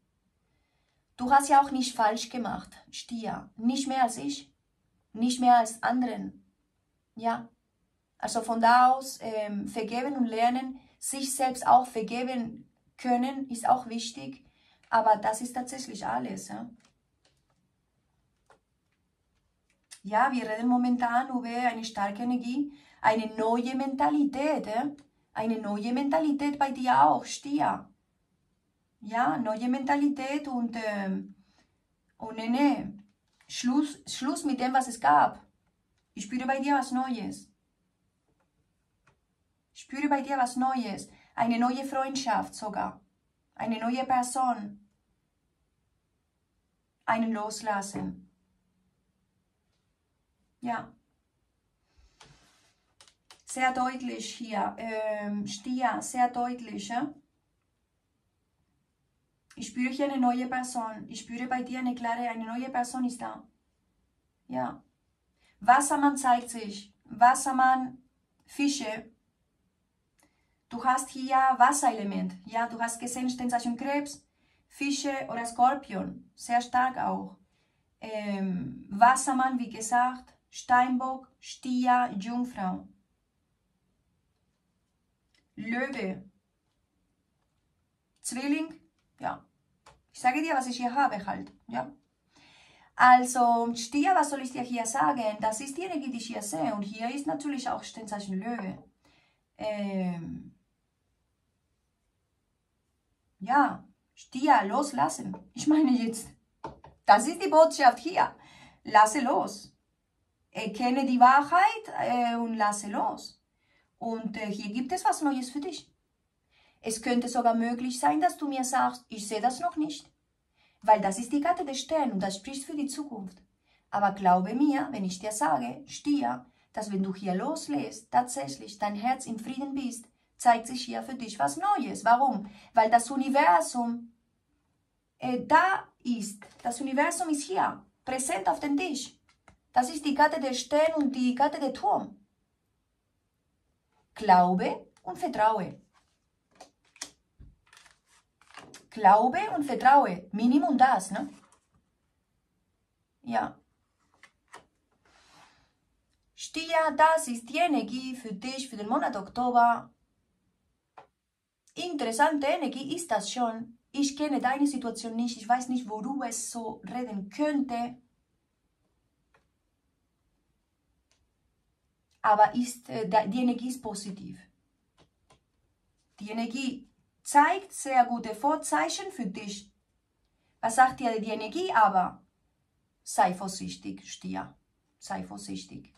Du hast ja auch nicht falsch gemacht, Stier. Nicht mehr als ich. Nicht mehr als anderen. Ja. Also von da aus ähm, vergeben und lernen, sich selbst auch vergeben können, ist auch wichtig. Aber das ist tatsächlich alles. Ja, ja wir reden momentan über eine starke Energie, eine neue Mentalität. Ja? Eine neue Mentalität bei dir auch, Stier ja, neue Mentalität und, ähm, und nee, Schluss, Schluss mit dem, was es gab. Ich spüre bei dir was Neues. Ich spüre bei dir was Neues. Eine neue Freundschaft sogar. Eine neue Person. Einen loslassen. Ja. Sehr deutlich hier. Ähm, Stier, sehr deutlich. Ja? Ich spüre hier eine neue Person. Ich spüre bei dir eine klare, eine neue Person ist da. Ja. Wassermann zeigt sich. Wassermann, Fische. Du hast hier Wasserelement. Ja, du hast gesehen Sternzeichen Krebs, Fische oder Skorpion. Sehr stark auch. Ähm, Wassermann, wie gesagt, Steinbock, Stier, Jungfrau. Löwe. Zwilling, ja. Ich sage dir, was ich hier habe halt. Ja. Also, Stier, was soll ich dir hier sagen? Das ist die Energie, die ich hier sehe. Und hier ist natürlich auch Sternzeichen Löwe. Ähm, ja, Stier, loslassen. Ich meine jetzt, das ist die Botschaft hier. Lasse los. Erkenne die Wahrheit äh, und lasse los. Und äh, hier gibt es was Neues für dich. Es könnte sogar möglich sein, dass du mir sagst, ich sehe das noch nicht. Weil das ist die Karte des Sterns und das spricht für die Zukunft. Aber glaube mir, wenn ich dir sage, Stier, dass wenn du hier loslässt, tatsächlich dein Herz im Frieden bist, zeigt sich hier für dich was Neues. Warum? Weil das Universum äh, da ist. Das Universum ist hier, präsent auf dem Tisch. Das ist die Karte der Stern und die Karte der Turm. Glaube und Vertraue. Glaube und Vertraue. Minimum das, ne? Ja. Stier, das ist die Energie für dich für den Monat Oktober. Interessante Energie ist das schon. Ich kenne deine Situation nicht. Ich weiß nicht, worüber es so reden könnte. Aber ist, äh, die Energie ist positiv. Die Energie zeigt sehr gute Vorzeichen für dich. Was sagt dir die Energie aber? Sei vorsichtig, Stier. Sei vorsichtig.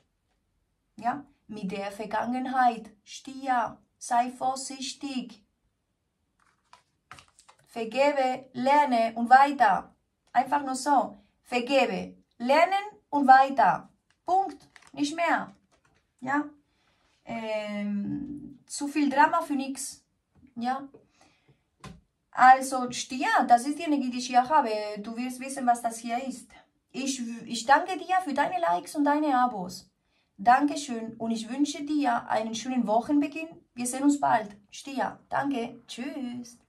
Ja, mit der Vergangenheit, Stier, sei vorsichtig. Vergebe, lerne und weiter. Einfach nur so. Vergebe, lernen und weiter. Punkt. Nicht mehr. Ja. Ähm, zu viel Drama für nichts. Ja. Also Stier, das ist die Energie, die ich hier habe. Du wirst wissen, was das hier ist. Ich, ich danke dir für deine Likes und deine Abos. Dankeschön und ich wünsche dir einen schönen Wochenbeginn. Wir sehen uns bald. Stier, danke. Tschüss.